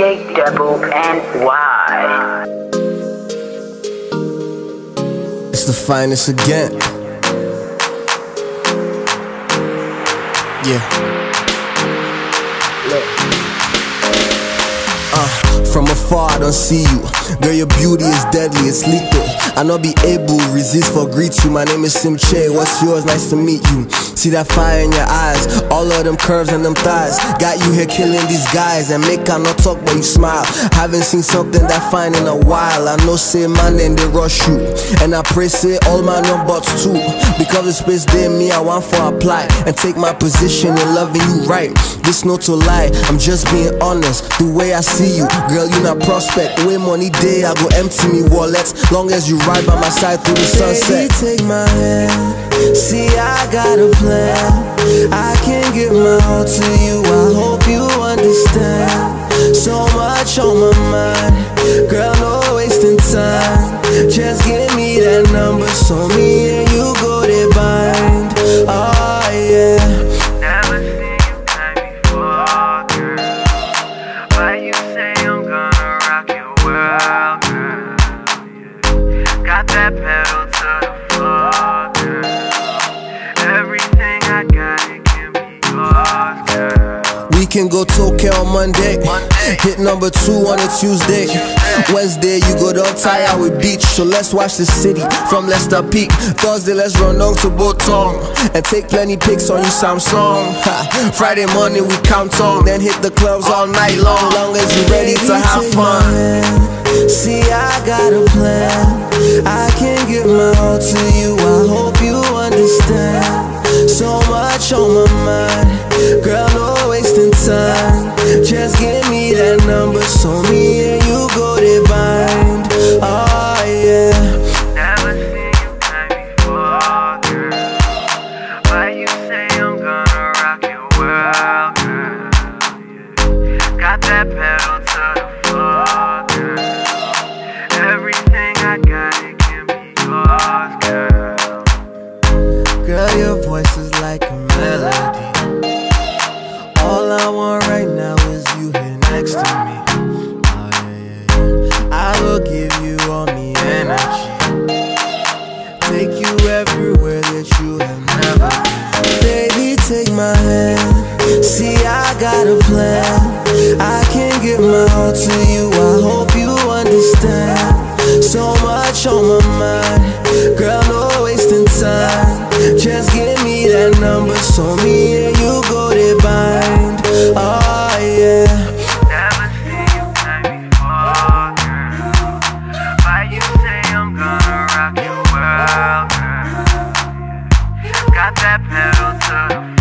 A double N Y. It's the finest again. Yeah. Uh, from afar I don't see you. Girl, your beauty is deadly, it's lethal. I not be able resist for greet you. My name is Simche. What's yours? Nice to meet you. See that fire in your eyes, all of them curves and them thighs. Got you here killing these guys and make I not talk but you smile. Haven't seen something that fine in a while. I know say man and they rush you, and I pray say all my numbers too. Because the space there me I want for apply and take my position in loving you right. This no to lie, I'm just being honest. The way I see you, girl, you not prospect. Way money day I go empty me wallets. Long as you ride by my side through the sunset. Baby, take my hand. See, I got a plan. I can give my all to you. I hope you understand. So much on my mind, girl. No wasting time. Just give me that number so me can go Tokyo on Monday. Hit number two on a Tuesday. Wednesday, you go to tired with beach. So let's watch the city from Leicester Peak. Thursday, let's run down to Botong and take plenty pics on you Samsung. Ha. Friday morning, we count on, then hit the clubs all night long. Long as you're ready to have fun. See, I got a plan. I can give my all to you. I hope you understand. So much on my mind, girl. Just give me that number so me and you go bind. Oh ah, yeah. Never seen you kind before, girl. Why you say I'm gonna rock your world, girl? Yeah. Got that pedal to the floor, girl. Everything I got, it can be yours, girl. Girl, your voice is All I want right now is you here next to me. Oh, yeah, yeah. I will give you all me energy. Take you everywhere that you have never been. Baby, take my hand. See, I got a plan. I can give my all to you. I hope you understand. So much on my mind. Girl, no wasting time. Just give me that number so me that pedal to the